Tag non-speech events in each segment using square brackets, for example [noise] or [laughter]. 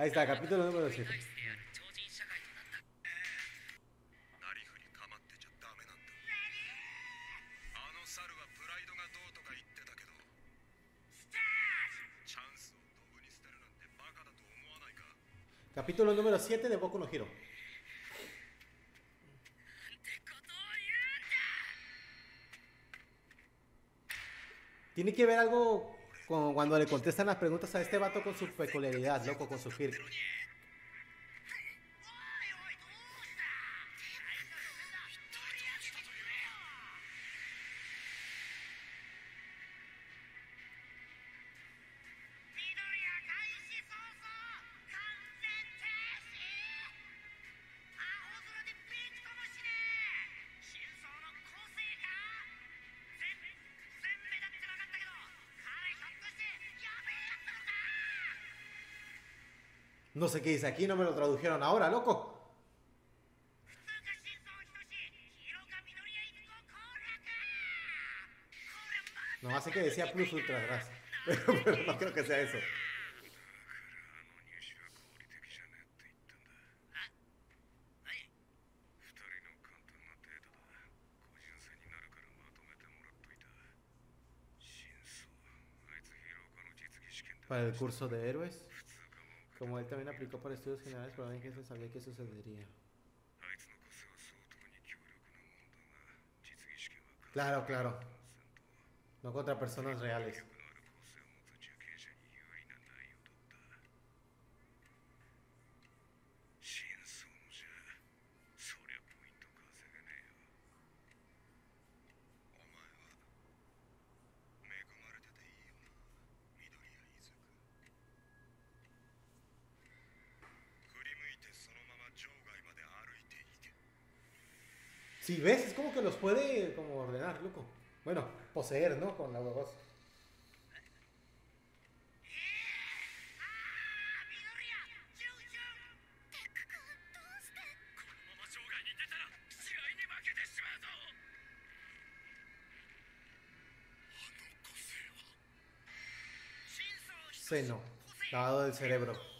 Ahí está, capítulo número 7. Capítulo número de Boku no Hero. Tiene que ver algo cuando le contestan las preguntas a este vato con su peculiaridad, loco, con su firma. No sé qué dice aquí, no me lo tradujeron ahora, loco. No, hace que decía plus ultra atrás. [laughs] Pero, pero no creo que sea eso. Para el curso de héroes. Como él también aplicó para estudios generales, probablemente se sabía que sucedería. Claro, claro. No contra personas reales. Sí, ves, es como que los puede como ordenar, loco. Bueno, poseer, ¿no? Con la voz. Seno, lavado del cerebro.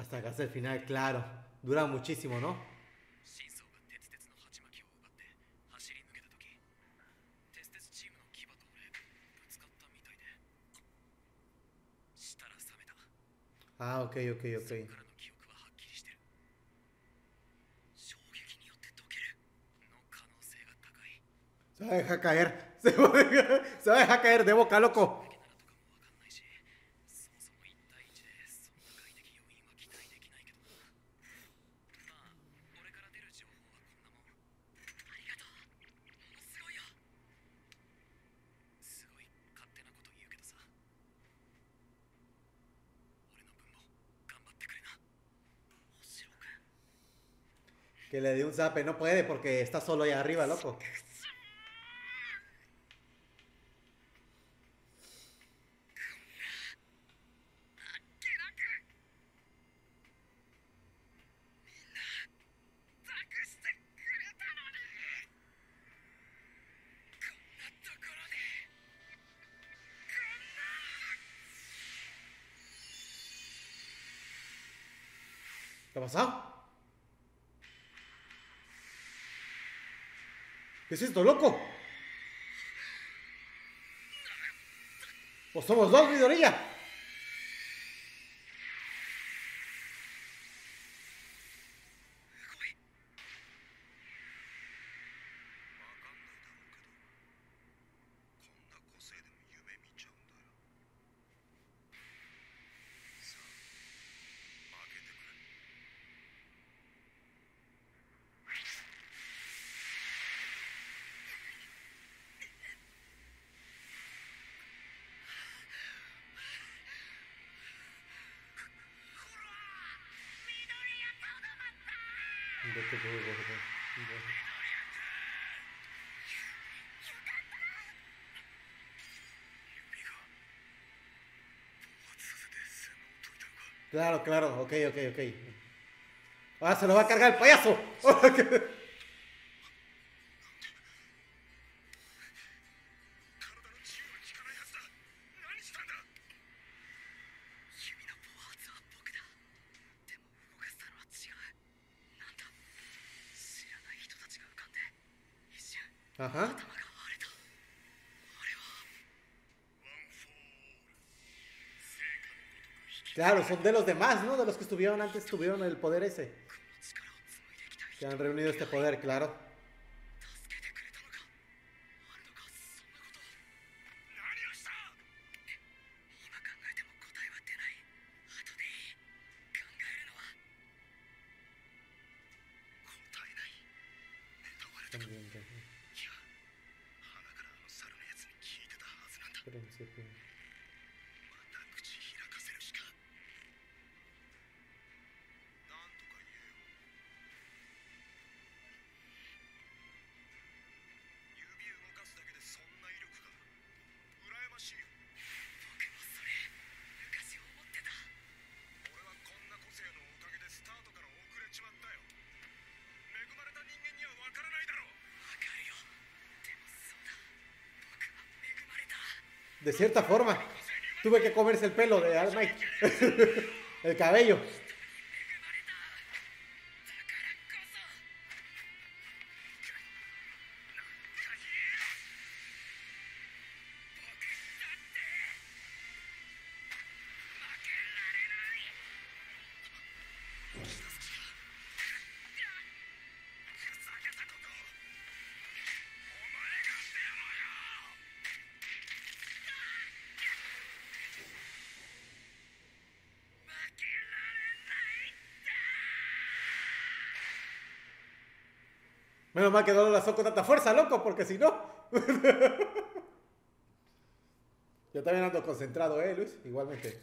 Hasta casi el final, claro. Dura muchísimo, ¿no? Ah, ok, ok, ok. Se va a dejar caer. [laughs] Se va a dejar, se a caer de boca, loco. Que le dé un zape, no puede porque está solo allá arriba, loco. ¿Qué pasó? ¿Qué es esto, loco? ¿O somos dos, mi orilla? Claro, claro, ok, ok, ok. Ah, se lo va a cargar el payaso. [laughs] Ajá. Claro, son de los demás, ¿no? De los que estuvieron antes, tuvieron el poder ese. Que han reunido este poder, claro. principio. de cierta forma, tuve que comerse el pelo de Al [laughs] el cabello. Menos mal que no lo lanzó con tanta fuerza, loco, porque si no. [laughs] Yo también ando concentrado, ¿eh, Luis? Igualmente.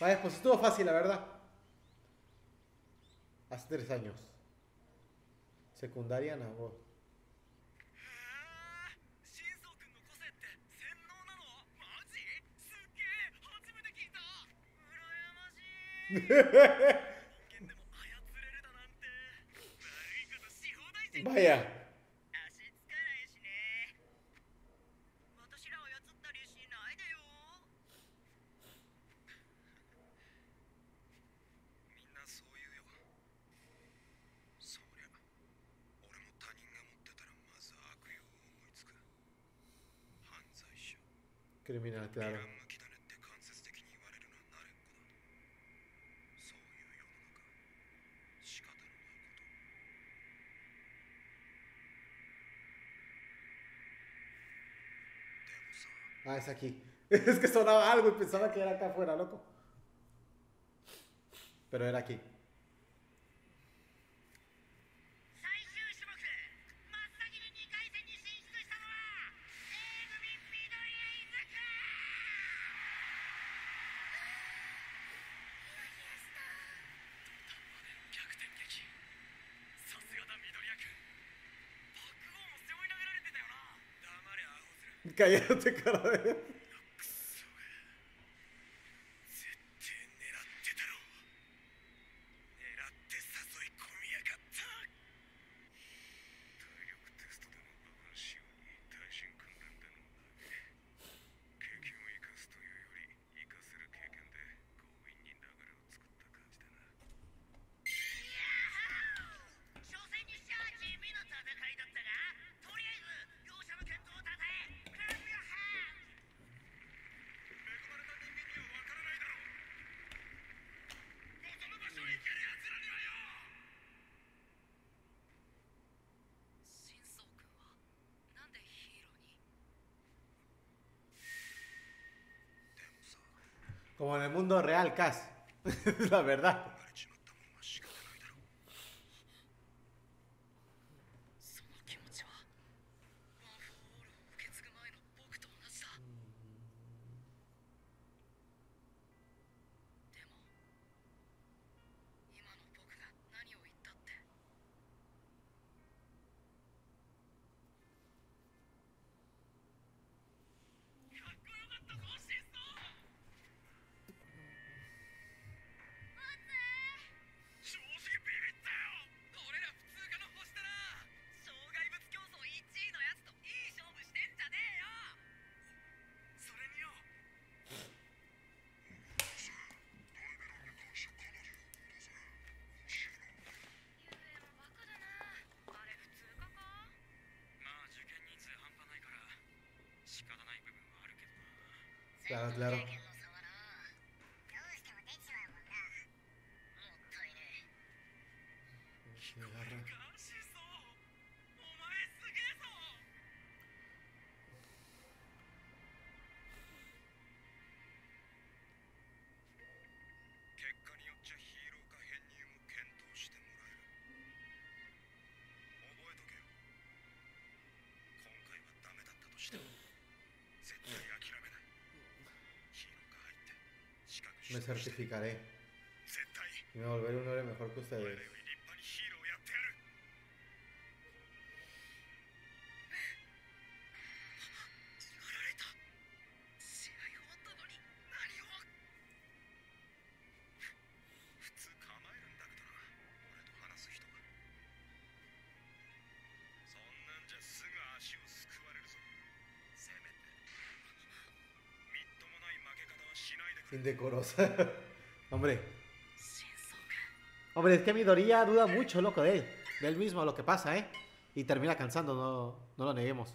Vaya, pues estuvo fácil, la verdad. Hace tres años. secundaria na voz. 本件でも。バヤ。Ah, es aquí. [laughs] es que sonaba algo y pensaba que era acá afuera, loco. Pero era aquí. 回やってからね。Como en el mundo real, Cas. [laughs] la verdad. Claro, claro. Me certificaré. Y me volveré un hombre mejor que ustedes. Indecorosa. [laughs] Hombre. Hombre, es que Midoriya duda mucho, loco, de él. De él mismo, lo que pasa, ¿eh? Y termina cansando, no, no lo neguemos.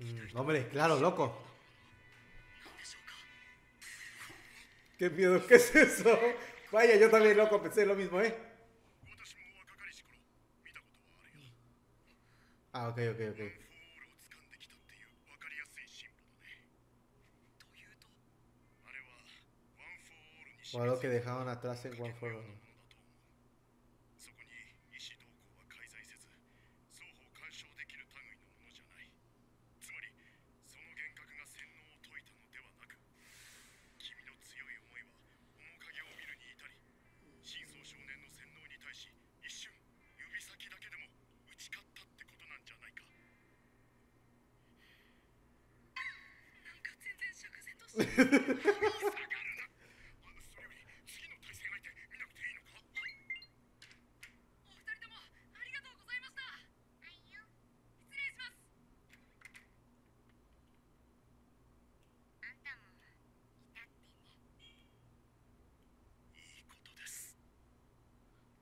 Mm, hombre, claro, loco. Qué miedo, ¿qué es eso? Vaya, yo también loco pensé lo mismo, ¿eh? Ah, ok, ok, ok. O algo que dejaron atrás en One For All.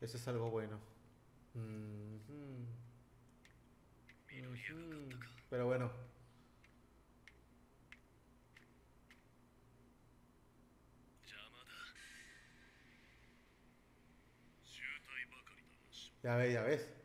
Eso es algo bueno. Ya ves, ya ves.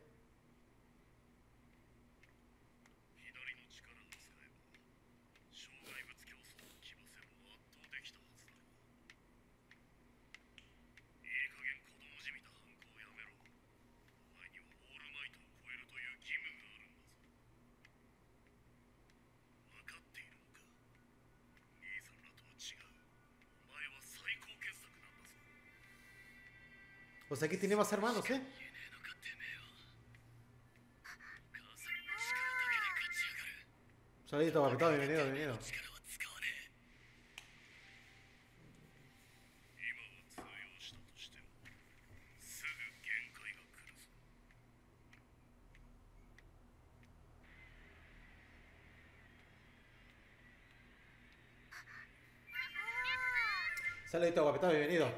O sea, aquí tiene más hermanos, ¿eh? Saludito, papito, bienvenido, bienvenido. Saludito, papito, bienvenido.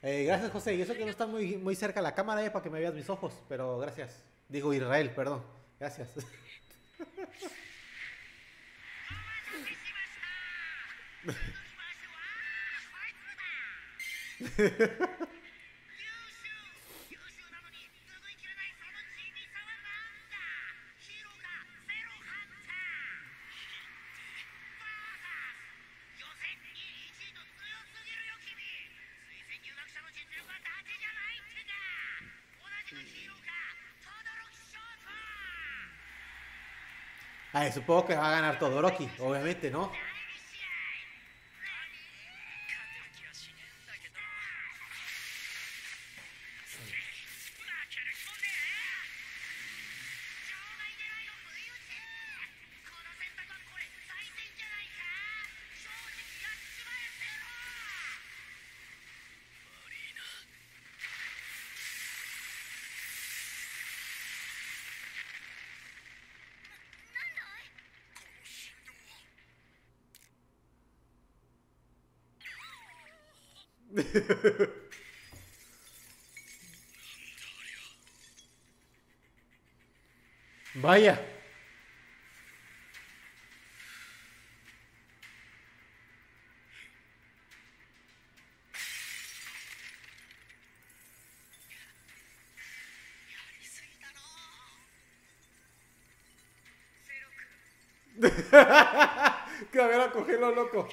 Eh, gracias, José. Y eso que no está muy, muy cerca la cámara, eh, para que me veas mis ojos, pero gracias. Digo Israel, perdón. Gracias. [laughs] Ah, a ver, supongo que va a ganar Todoroki, obviamente, ¿no? Vaya. [laughs] que a ver a cogerlo loco.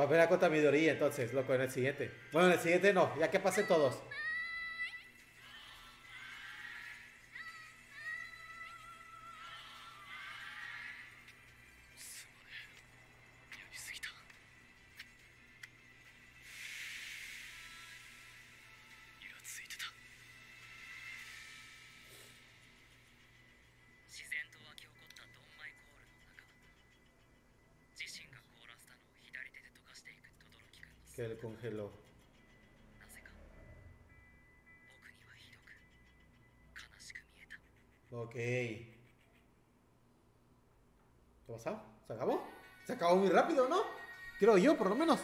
Va a ver la contabiduría entonces, loco, en el siguiente. Bueno, en el siguiente no, ya que pasen todos. que él congeló. Ok. ¿Qué pasó? ¿Se acabó? Se acabó muy rápido, ¿no? Creo yo, por lo menos.